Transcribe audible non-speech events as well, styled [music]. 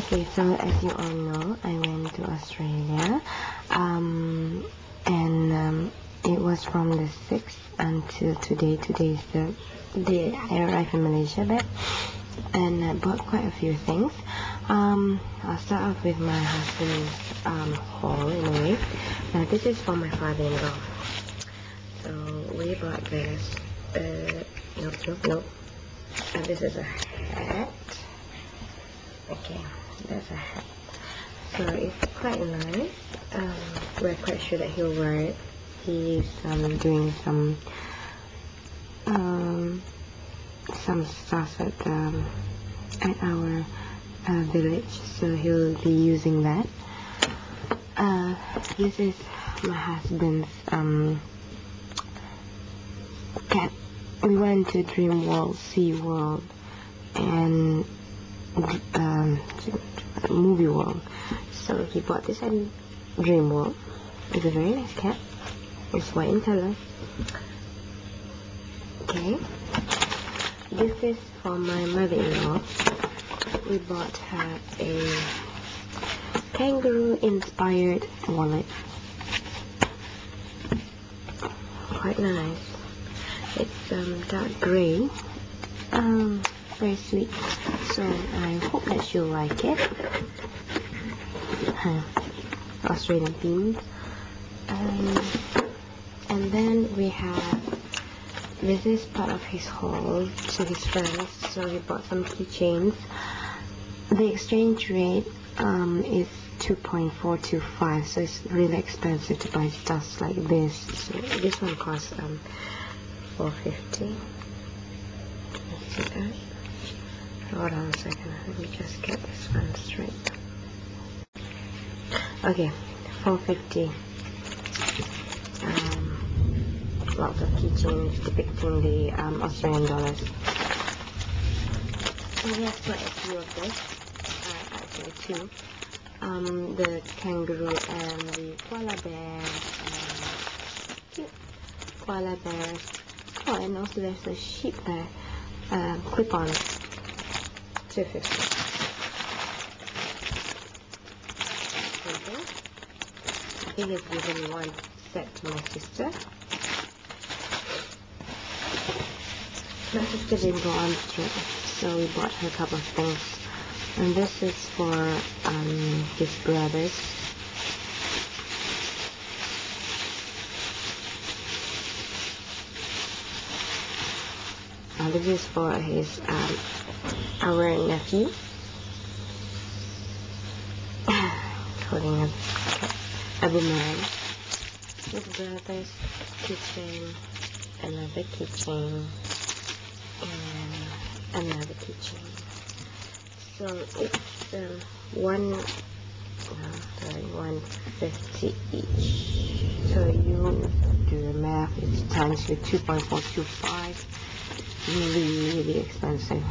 Okay, so as you all know, I went to Australia, um, and um, it was from the 6th until today. Today is the day I arrived in Malaysia back, and I bought quite a few things. Um, I'll start off with my husband's um, haul in a way. Now this is for my father-in-law. So we bought this. Uh, nope, nope, nope. And this is a hat. Okay, that's a hat. So it's quite nice. Um, we're quite sure that he'll wear it. He's um, doing some um, some stuff at um, at our uh, village, so he'll be using that. Uh, this is my husband's um, cat. We went to Dream World, Sea World, and um, Movie World. So he bought this at Dream World. It's a very nice cat. It's white in color. Okay. This is for my mother-in-law. We bought her a kangaroo-inspired wallet. Quite nice. It's um, dark grey. Um, very sweet. So I hope that you'll like it. Australian themed. Um, and then we have this is part of his haul to his friends. So he bought some keychains. The exchange rate um, is 2.425, so it's really expensive to buy stuff like this. So this one costs um, 450. Let's see that. Hold on a second. Let me just get this one straight. Okay, 450. Um, lots of keychains depicting the um, Australian dollars. And he has quite a few of this. Uh, actually two. Um, the kangaroo and the koala bear. Um, koala bear. Oh, and also there's a sheep there. Um, clip-on. 250. I think it's given one set to my sister. My sister didn't go on trip, so we bought her a couple of things. And this is for um, his brothers. Uh, this is for his um, our nephew. [sighs] Holding a, a boomerang. His brother's keychain, another keychain, and another keychain. So it's um, one, uh, sorry, one fifty each. So you do the math. It's times with two point four two five. Really, really expensive.